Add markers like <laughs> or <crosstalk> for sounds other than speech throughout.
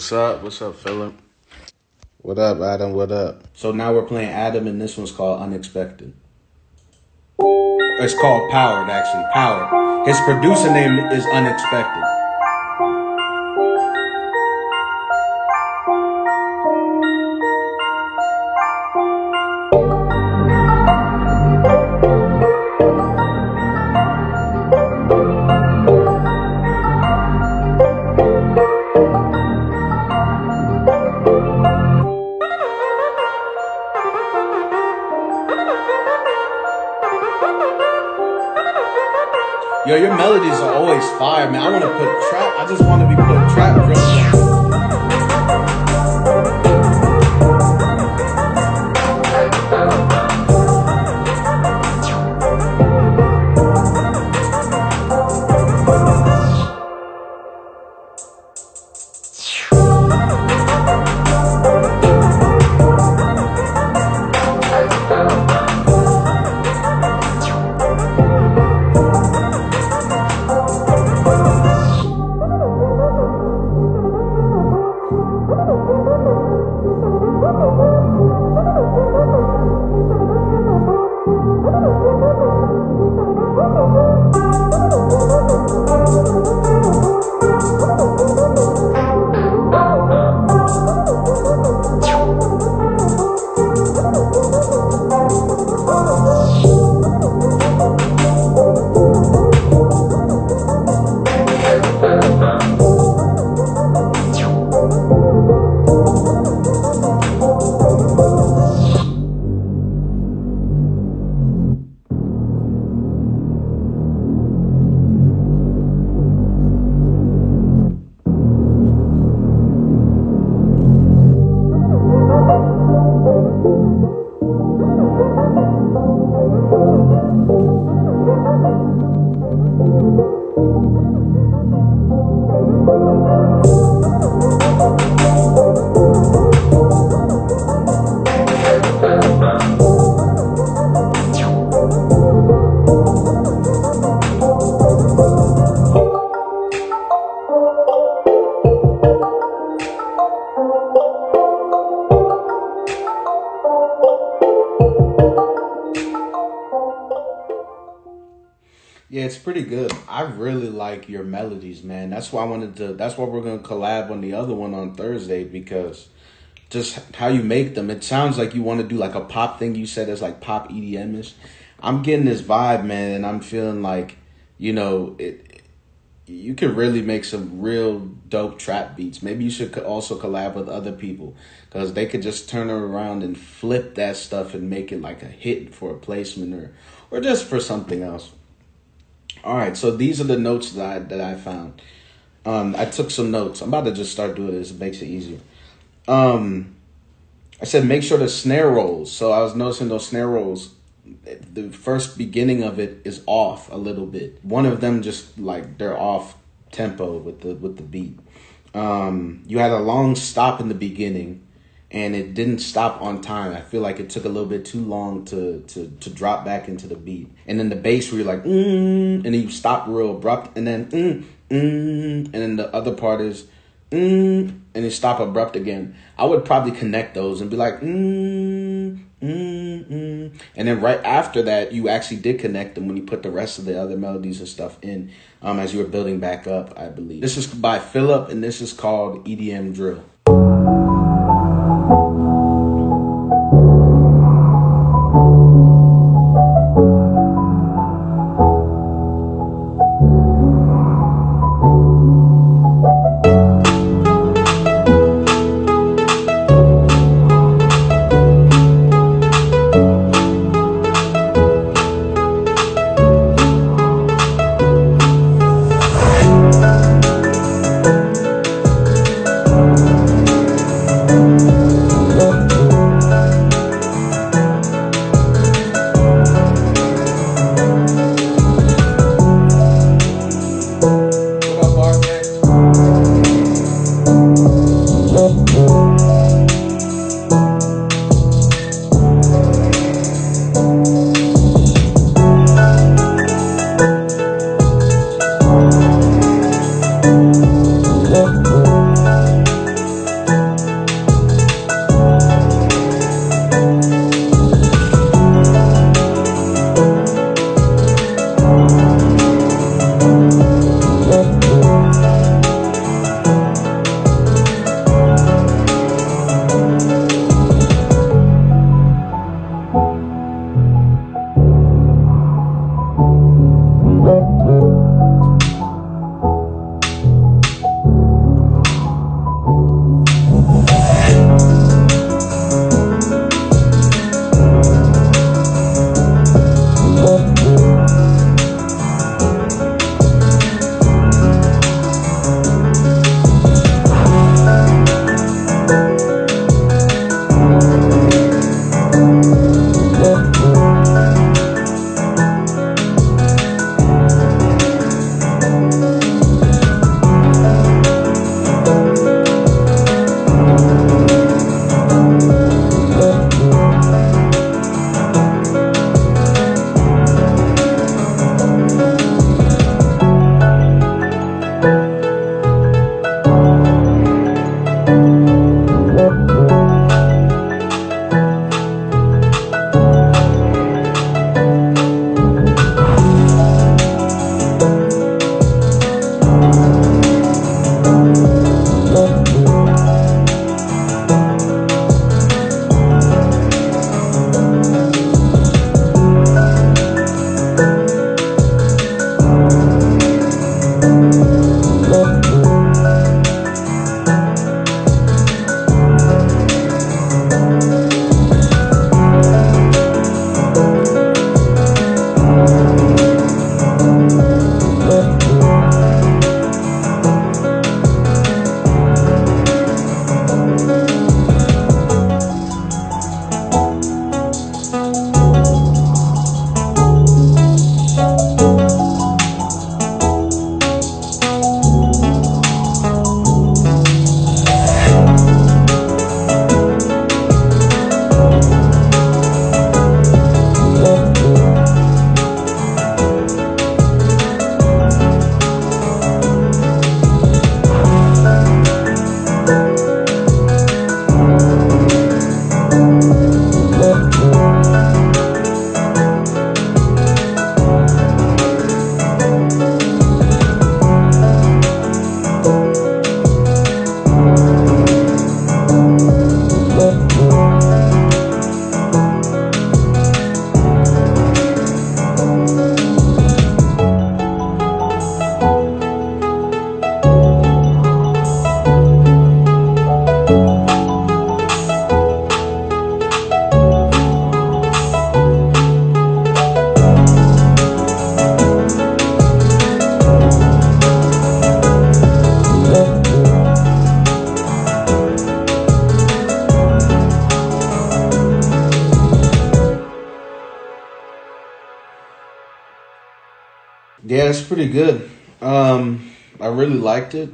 What's up? What's up, Philip? What up, Adam? What up? So now we're playing Adam, and this one's called Unexpected. It's called Powered, actually. Powered. His producer name is Unexpected. Man. That's why I wanted to. That's why we're gonna collab on the other one on Thursday because just how you make them. It sounds like you want to do like a pop thing. You said it's like pop EDM ish. I'm getting this vibe, man, and I'm feeling like you know it. You could really make some real dope trap beats. Maybe you should also collab with other people because they could just turn around and flip that stuff and make it like a hit for a placement or or just for something else. All right, so these are the notes that I, that I found. Um, I took some notes. I'm about to just start doing this. It makes it easier. Um, I said make sure the snare rolls. So I was noticing those snare rolls. The first beginning of it is off a little bit. One of them just like they're off tempo with the with the beat. Um, you had a long stop in the beginning, and it didn't stop on time. I feel like it took a little bit too long to to to drop back into the beat. And then the bass where you're like, mm, and then you stop real abrupt, and then mm, mm, and then the other part is mm, and then stop abrupt again. I would probably connect those and be like, mm, mm, mm. and then right after that, you actually did connect them when you put the rest of the other melodies and stuff in, um, as you were building back up. I believe this is by Philip, and this is called EDM Drill. Pretty good. Um, I really liked it.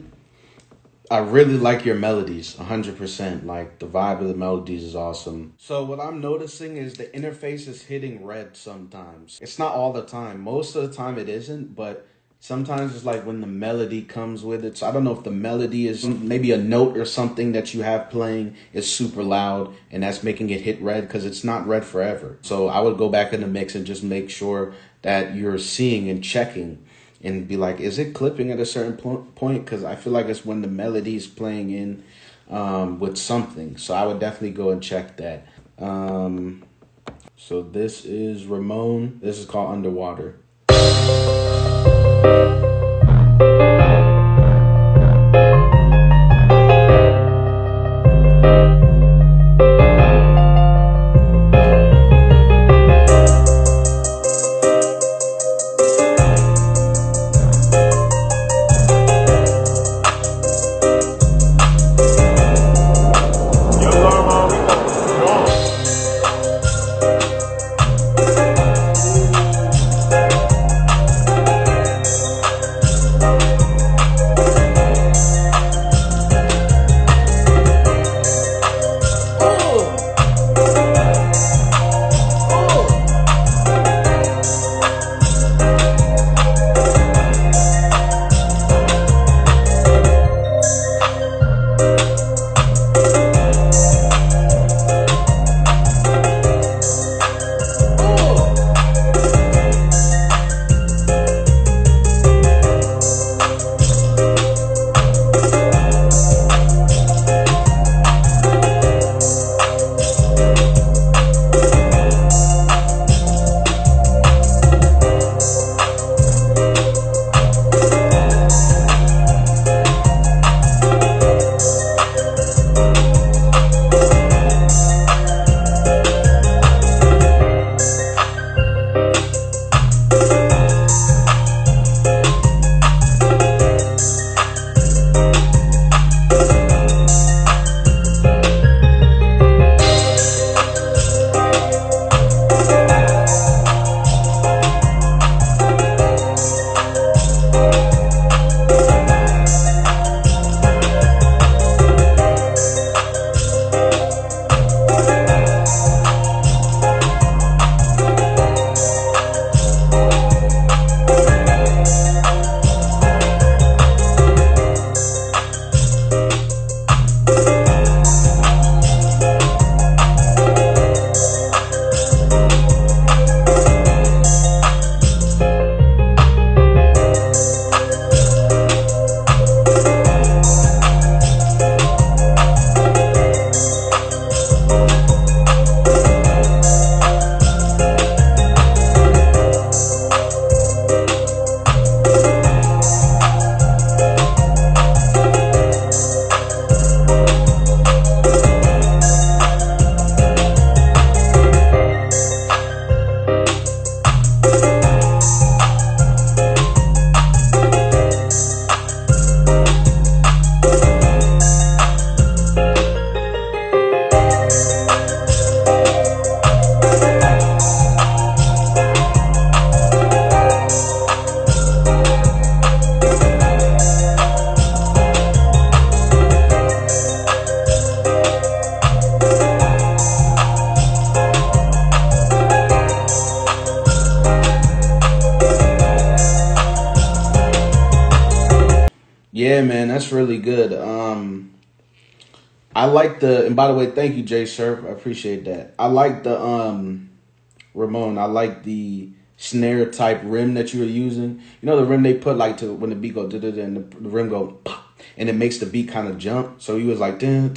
I really like your melodies, 100%. Like, the vibe of the melodies is awesome. So, what I'm noticing is the interface is hitting red sometimes. It's not all the time. Most of the time, it isn't, but sometimes it's like when the melody comes with it. So, I don't know if the melody is maybe a note or something that you have playing is super loud and that's making it hit red because it's not red forever. So, I would go back in the mix and just make sure that you're seeing and checking and be like, is it clipping at a certain point? Because I feel like it's when the melody is playing in um, with something. So I would definitely go and check that. Um, so this is Ramon. This is called Underwater. I like the, and by the way, thank you, Jay Surf. I appreciate that. I like the, um, Ramon, I like the snare type rim that you were using. You know, the rim they put like to when the beat go, and the, the rim go, pop, and it makes the beat kind of jump. So he was like, it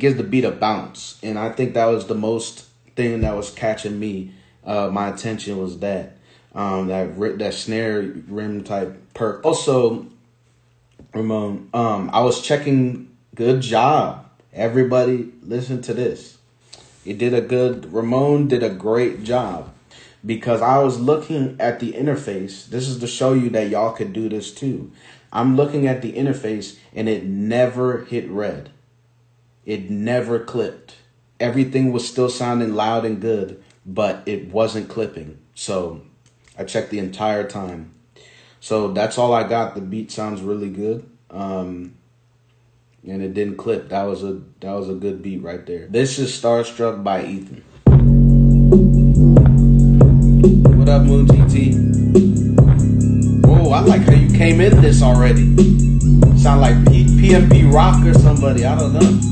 gives the beat a bounce. And I think that was the most thing that was catching me. Uh, my attention was that um, that that snare rim type perc. Also, Ramon, um, I was checking. Good job, everybody. Listen to this. It did a good. Ramon did a great job because I was looking at the interface. This is to show you that y'all could do this too. I'm looking at the interface and it never hit red. It never clipped. Everything was still sounding loud and good, but it wasn't clipping. So I checked the entire time. So that's all I got. The beat sounds really good. Um, and it didn't clip. That was a that was a good beat right there. This is Starstruck by Ethan. What up, Moon GT? Whoa, I like how you came in this already. Sound like P- PnB Rock or somebody. I don't know.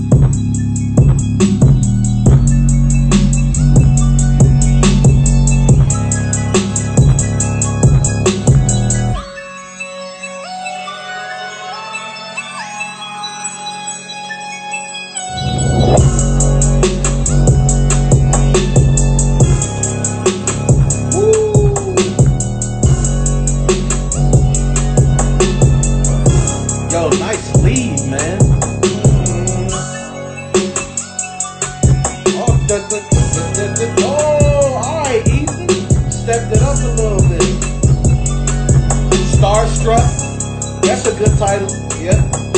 That's a good title. Yep.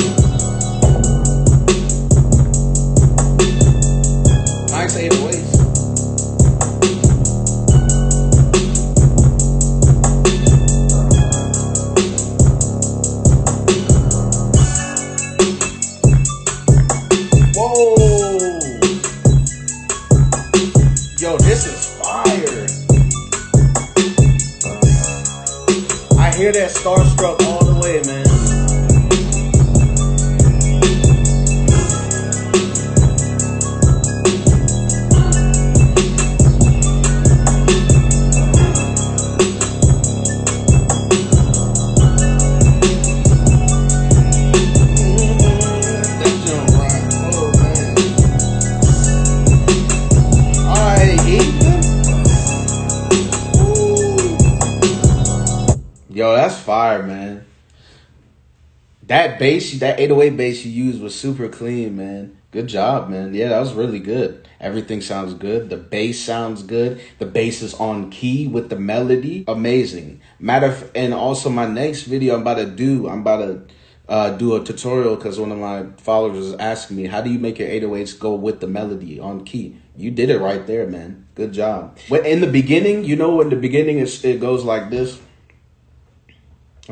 Bass, that 808 bass you used was super clean, man. Good job, man. Yeah, that was really good. Everything sounds good. The bass sounds good. The bass is on key with the melody. Amazing. Matter of, and also my next video I'm about to do, I'm about to uh, do a tutorial because one of my followers is asking me, how do you make your 808s go with the melody on key? You did it right there, man. Good job. But in the beginning, you know, in the beginning, it goes like this.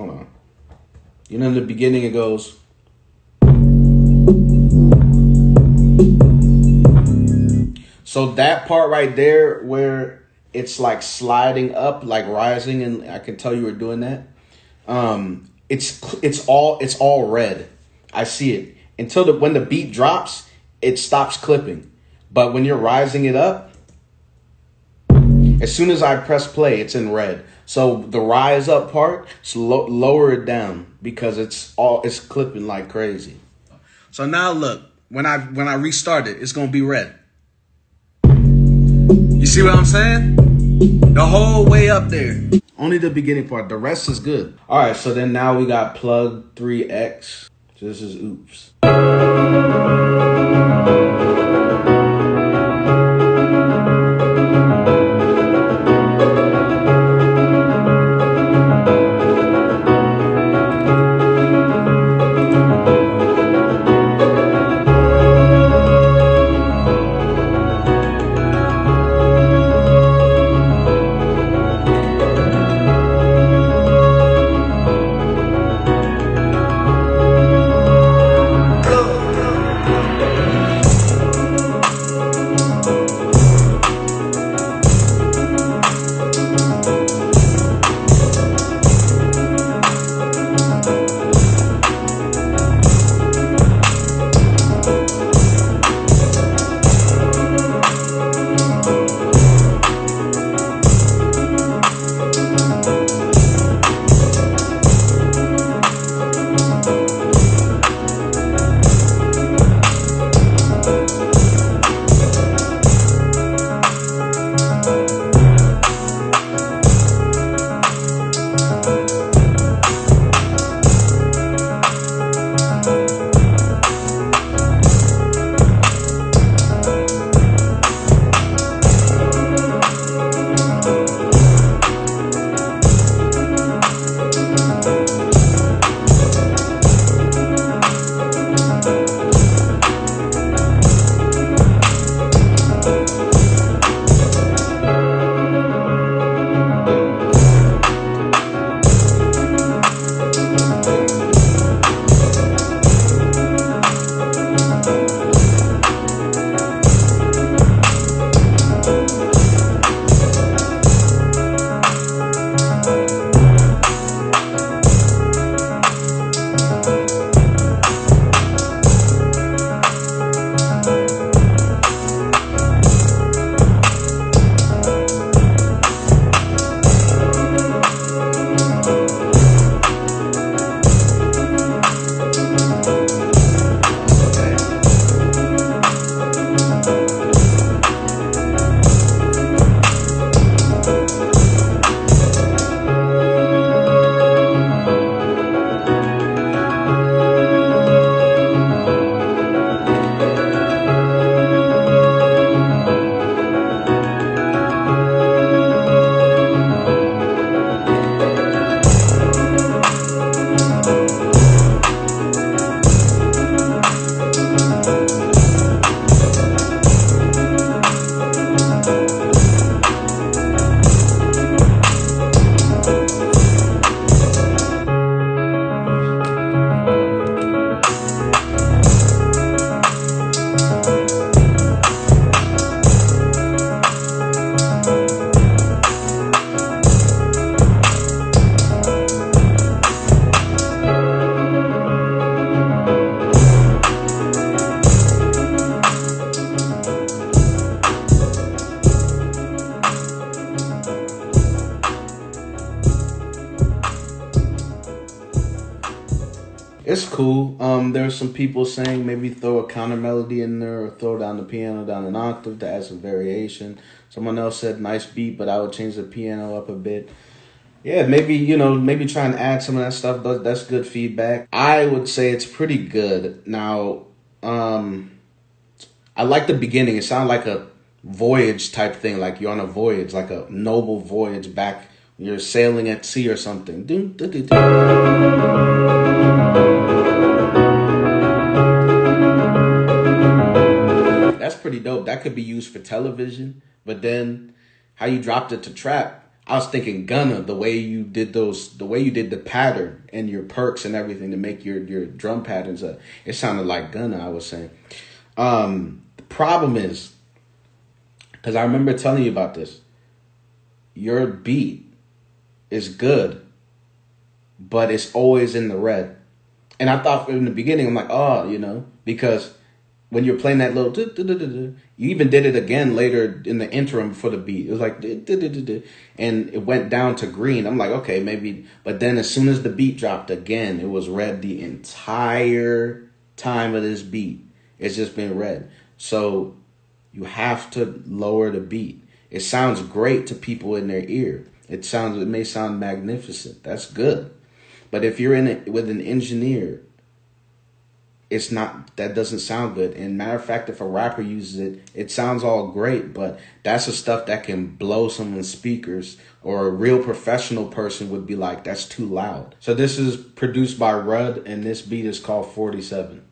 Hold on. You know, in the beginning it goes. So that part right there, where it's like sliding up, like rising, and I can tell you were doing that. Um, it's it's all it's all red. I see it until the when the beat drops, it stops clipping. But when you're rising it up, as soon as I press play, it's in red. So the rise up part, slow, lower it down because it's all it's clipping like crazy. So now look, when I when I restart it, it's gonna be red. You see what I'm saying? The whole way up there. Only the beginning part. The rest is good. All right, so then now we got plug 3X. So this is oops. Um, there's some people saying maybe throw a counter melody in there or throw down the piano down an octave to add some variation. Someone else said nice beat, but I would change the piano up a bit. Yeah, maybe you know, maybe try and add some of that stuff. That's good feedback. I would say it's pretty good. Now, um, I like the beginning. It sounded like a voyage type thing, like you're on a voyage, like a noble voyage back. You're sailing at sea or something. Pretty dope. That could be used for television. But then, how you dropped it to trap, I was thinking Gunna, the way you did those, the way you did the pattern and your percs and everything to make your your drum patterns. Uh, it sounded like Gunna. I was saying. Um, the problem is because I remember telling you about this. Your beat is good, but it's always in the red. And I thought in the beginning, I'm like, oh, you know, because when you're playing that little, you even did it again later in the interim for the beat. It was like, and it went down to green. I'm like, okay, maybe. But then as soon as the beat dropped again, it was red the entire time of this beat. It's just been red. So you have to lower the beat. It sounds great to people in their ear. It sounds it may sound magnificent. That's good. But if you're in it with an engineer, it's not that doesn't sound good. And matter of fact, if a rapper uses it, it sounds all great, but that's the stuff that can blow someone's speakers or a real professional person would be like, that's too loud. So this is produced by Rudd and this beat is called 47.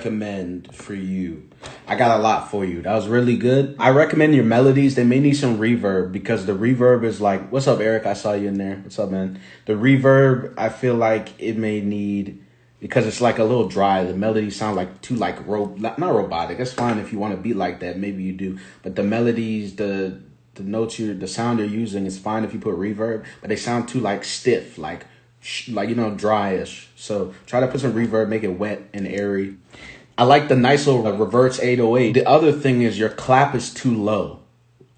Recommend for you. I got a lot for you. That was really good. I recommend your melodies. They may need some reverb because the reverb is like, what's up, Eric? I saw you in there. What's up, man? The reverb, I feel like it may need because it's like a little dry. The melody sounds like too like ro not robotic. That's fine if you want to be like that. Maybe you do, but the melodies, the the notes you the sound you're using is fine if you put reverb, but they sound too like stiff, like like you know dryish. So try to put some reverb, make it wet and airy. I like the nice little reverse 808. The other thing is your clap is too low.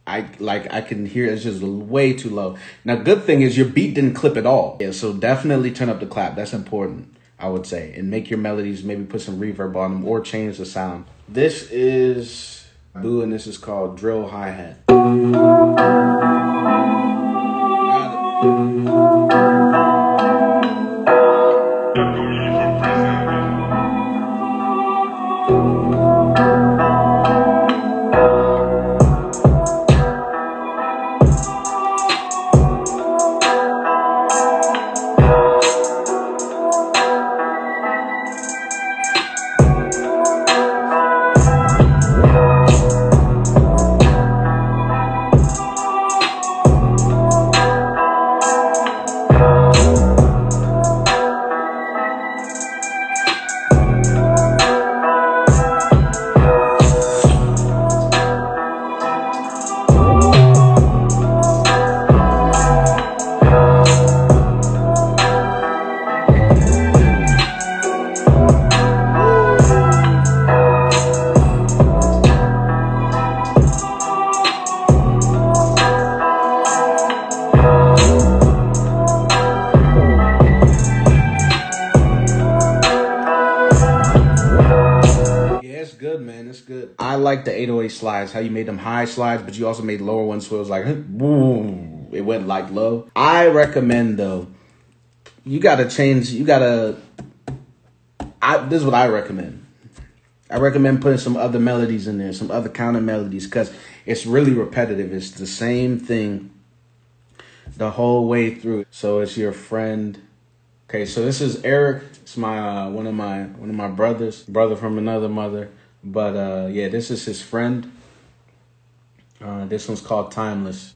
I like I can hear it's just way too low. Now good thing is your beat didn't clip at all. Yeah, so definitely turn up the clap. That's important, I would say. And make your melodies maybe put some reverb on them or change the sound. This is Boo and this is called Drill Hi-Hat. Slides, how you made them high slides, but you also made lower ones so it was like, <laughs> boom, it went like low. I recommend though, you gotta change, you gotta, I, this is what I recommend. I recommend putting some other melodies in there, some other counter melodies, because it's really repetitive. It's the same thing the whole way through. So it's your friend. Okay, so this is Eric. It's my uh, one of my one of my brothers, brother from another mother. But uh, yeah, this is his friend. Uh, this one's called Timeless.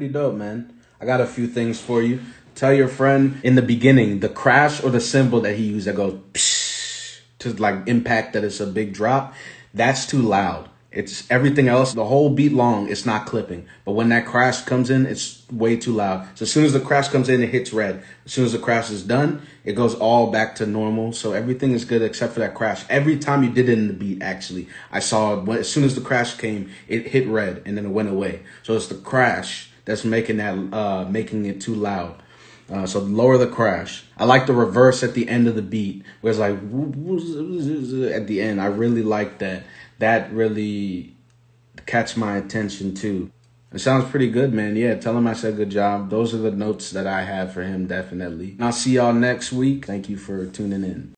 Pretty dope, man. I got a few things for you. Tell your friend in the beginning the crash or the cymbal that he used that goes to like impact that it's a big drop. That's too loud. It's everything else, the whole beat long, it's not clipping. But when that crash comes in, it's way too loud. So as soon as the crash comes in, it hits red. As soon as the crash is done, it goes all back to normal. So everything is good except for that crash. Every time you did it in the beat, actually, I saw as soon as the crash came, it hit red and then it went away. So it's the crash that's making that uh, making it too loud. Uh, so lower the crash. I like the reverse at the end of the beat, where it's like at the end. I really like that. That really catch my attention too. It sounds pretty good, man. Yeah, tell him I said good job. Those are the notes that I have for him, definitely. I'll see y'all next week. Thank you for tuning in.